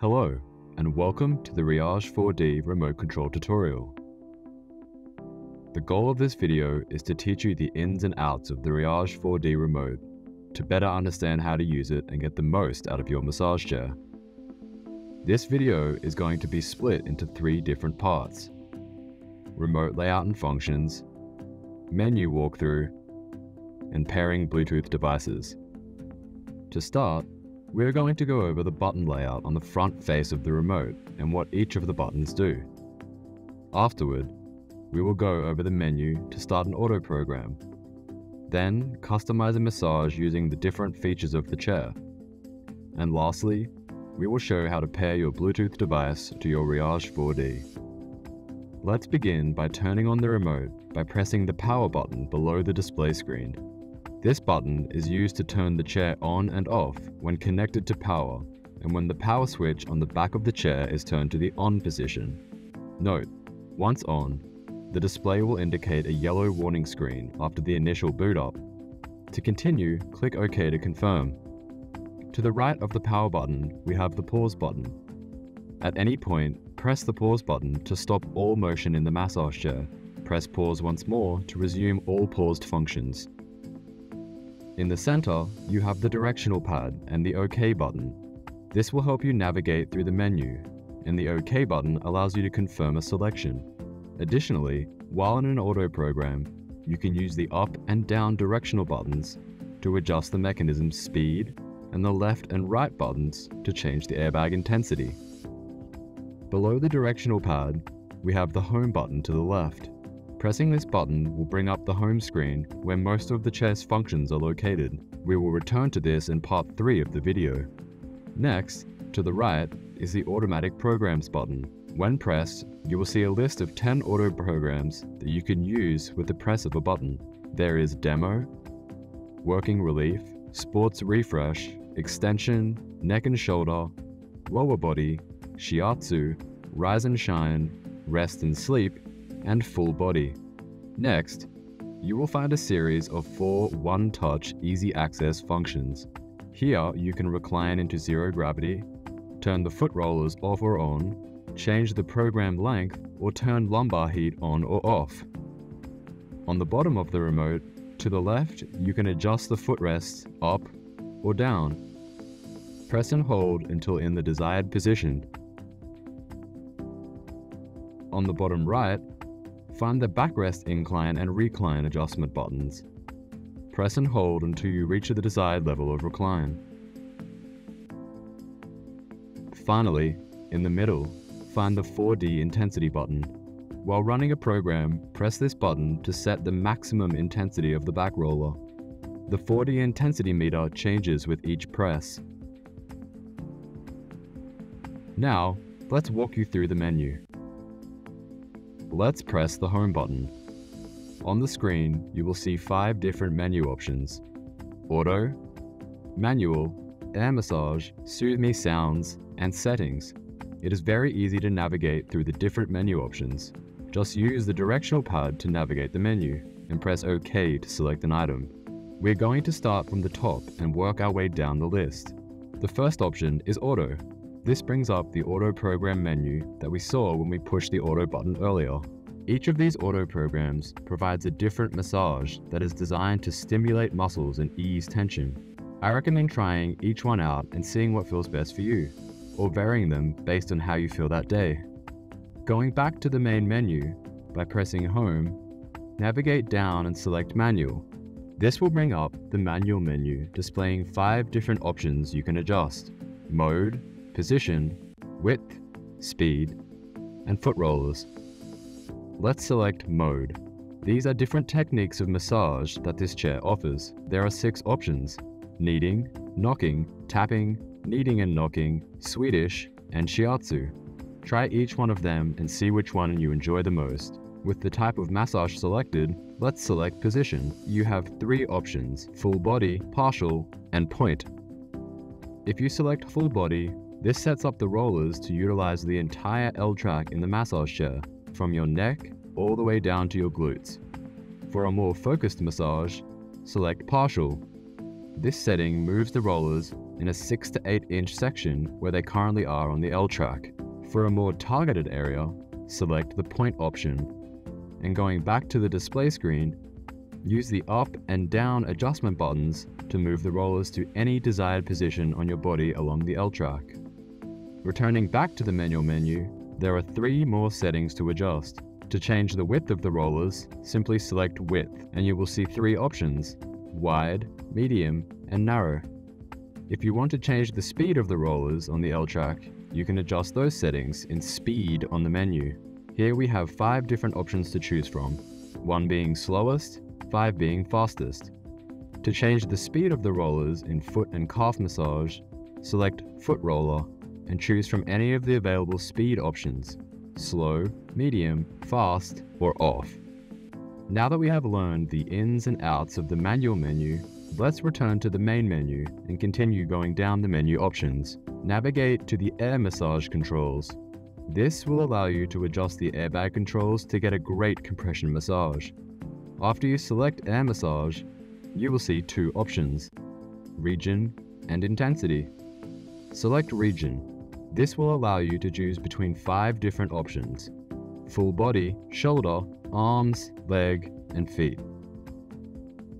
Hello, and welcome to the Riage 4D remote control tutorial. The goal of this video is to teach you the ins and outs of the Riage 4D remote to better understand how to use it and get the most out of your massage chair. This video is going to be split into three different parts. Remote layout and functions, menu walkthrough, and pairing Bluetooth devices. To start, we're going to go over the button layout on the front face of the remote and what each of the buttons do. Afterward, we will go over the menu to start an auto program. Then, customize a massage using the different features of the chair. And lastly, we will show how to pair your Bluetooth device to your Riage 4D. Let's begin by turning on the remote by pressing the power button below the display screen. This button is used to turn the chair on and off when connected to power and when the power switch on the back of the chair is turned to the on position. Note, once on, the display will indicate a yellow warning screen after the initial boot up. To continue, click OK to confirm. To the right of the power button, we have the pause button. At any point, press the pause button to stop all motion in the massage chair. Press pause once more to resume all paused functions. In the center, you have the directional pad and the OK button. This will help you navigate through the menu, and the OK button allows you to confirm a selection. Additionally, while in an auto program, you can use the up and down directional buttons to adjust the mechanism's speed and the left and right buttons to change the airbag intensity. Below the directional pad, we have the home button to the left. Pressing this button will bring up the home screen where most of the chair's functions are located. We will return to this in part 3 of the video. Next, to the right, is the automatic programs button. When pressed, you will see a list of 10 auto programs that you can use with the press of a button. There is Demo, Working Relief, Sports Refresh, Extension, Neck and Shoulder, Lower Body, Shiatsu, Rise and Shine, Rest and Sleep, and full body. Next, you will find a series of four one-touch easy access functions. Here you can recline into zero gravity, turn the foot rollers off or on, change the program length, or turn lumbar heat on or off. On the bottom of the remote, to the left, you can adjust the footrests up or down. Press and hold until in the desired position. On the bottom right, Find the backrest incline and recline adjustment buttons. Press and hold until you reach the desired level of recline. Finally, in the middle, find the 4D intensity button. While running a program, press this button to set the maximum intensity of the back roller. The 4D intensity meter changes with each press. Now, let's walk you through the menu. Let's press the Home button. On the screen, you will see five different menu options. Auto, Manual, Air Massage, Soothe Me Sounds, and Settings. It is very easy to navigate through the different menu options. Just use the directional pad to navigate the menu, and press OK to select an item. We're going to start from the top and work our way down the list. The first option is Auto, this brings up the auto program menu that we saw when we pushed the auto button earlier. Each of these auto programs provides a different massage that is designed to stimulate muscles and ease tension. I recommend trying each one out and seeing what feels best for you, or varying them based on how you feel that day. Going back to the main menu, by pressing Home, navigate down and select Manual. This will bring up the manual menu displaying five different options you can adjust. Mode, position, width, speed, and foot rollers. Let's select mode. These are different techniques of massage that this chair offers. There are six options, kneading, knocking, tapping, kneading and knocking, Swedish, and shiatsu. Try each one of them and see which one you enjoy the most. With the type of massage selected, let's select position. You have three options, full body, partial, and point. If you select full body, this sets up the rollers to utilize the entire L track in the massage chair, from your neck all the way down to your glutes. For a more focused massage, select partial. This setting moves the rollers in a 6 to 8 inch section where they currently are on the L track. For a more targeted area, select the point option. And going back to the display screen, use the up and down adjustment buttons to move the rollers to any desired position on your body along the L track. Returning back to the manual menu, there are three more settings to adjust. To change the width of the rollers, simply select width and you will see three options, wide, medium, and narrow. If you want to change the speed of the rollers on the L track, you can adjust those settings in speed on the menu. Here we have five different options to choose from, one being slowest, five being fastest. To change the speed of the rollers in foot and calf massage, select foot roller and choose from any of the available speed options slow, medium, fast, or off. Now that we have learned the ins and outs of the manual menu, let's return to the main menu and continue going down the menu options. Navigate to the air massage controls. This will allow you to adjust the airbag controls to get a great compression massage. After you select air massage, you will see two options, region and intensity. Select region this will allow you to choose between five different options full body, shoulder, arms, leg, and feet.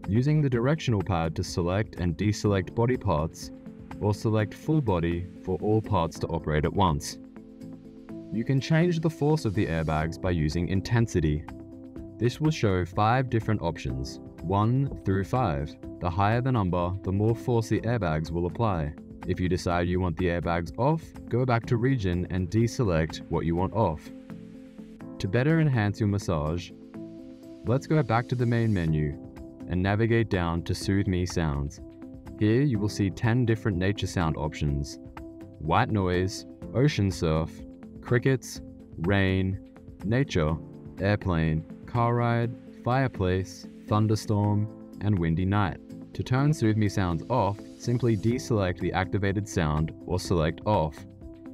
Using the directional pad to select and deselect body parts, or select full body for all parts to operate at once. You can change the force of the airbags by using intensity. This will show five different options, 1 through 5. The higher the number, the more force the airbags will apply. If you decide you want the airbags off, go back to region and deselect what you want off. To better enhance your massage, let's go back to the main menu and navigate down to Soothe Me Sounds. Here you will see 10 different nature sound options. White noise, ocean surf, crickets, rain, nature, airplane, car ride, fireplace, thunderstorm, and windy night. To turn Soothe Me Sounds off, simply deselect the activated sound or select off.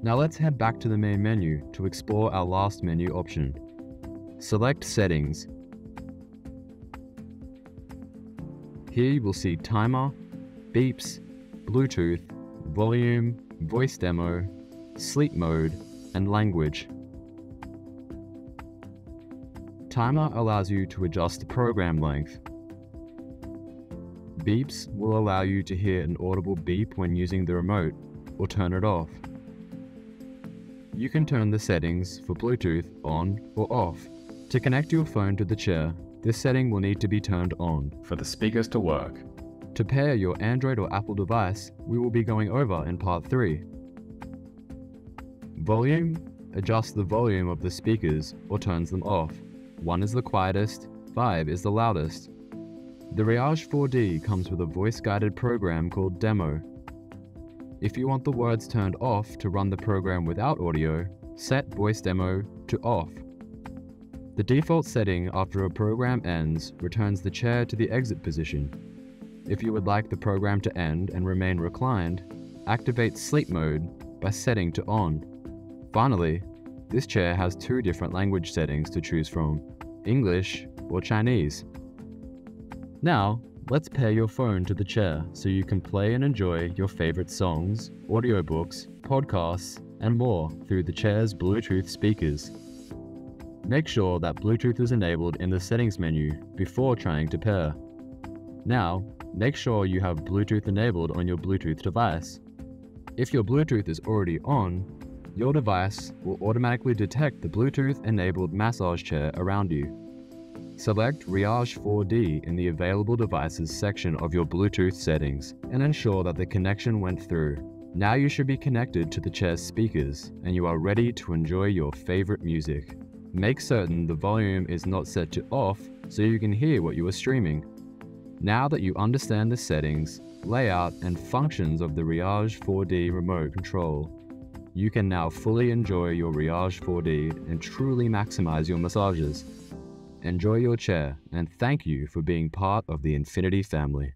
Now let's head back to the main menu to explore our last menu option. Select Settings. Here you will see Timer, Beeps, Bluetooth, Volume, Voice Demo, Sleep Mode, and Language. Timer allows you to adjust the program length Beeps will allow you to hear an audible beep when using the remote, or turn it off. You can turn the settings for Bluetooth on or off. To connect your phone to the chair, this setting will need to be turned on for the speakers to work. To pair your Android or Apple device, we will be going over in part 3. Volume adjusts the volume of the speakers or turns them off. 1 is the quietest, 5 is the loudest. The Riage 4D comes with a voice-guided program called Demo. If you want the words turned off to run the program without audio, set Voice Demo to off. The default setting after a program ends returns the chair to the exit position. If you would like the program to end and remain reclined, activate sleep mode by setting to on. Finally, this chair has two different language settings to choose from, English or Chinese. Now, let's pair your phone to the chair so you can play and enjoy your favorite songs, audiobooks, podcasts, and more through the chair's Bluetooth speakers. Make sure that Bluetooth is enabled in the settings menu before trying to pair. Now, make sure you have Bluetooth enabled on your Bluetooth device. If your Bluetooth is already on, your device will automatically detect the Bluetooth enabled massage chair around you. Select Riage 4D in the Available Devices section of your Bluetooth settings and ensure that the connection went through. Now you should be connected to the chair's speakers and you are ready to enjoy your favorite music. Make certain the volume is not set to off so you can hear what you are streaming. Now that you understand the settings, layout, and functions of the Riage 4D remote control, you can now fully enjoy your Riage 4D and truly maximize your massages enjoy your chair, and thank you for being part of the Infinity family.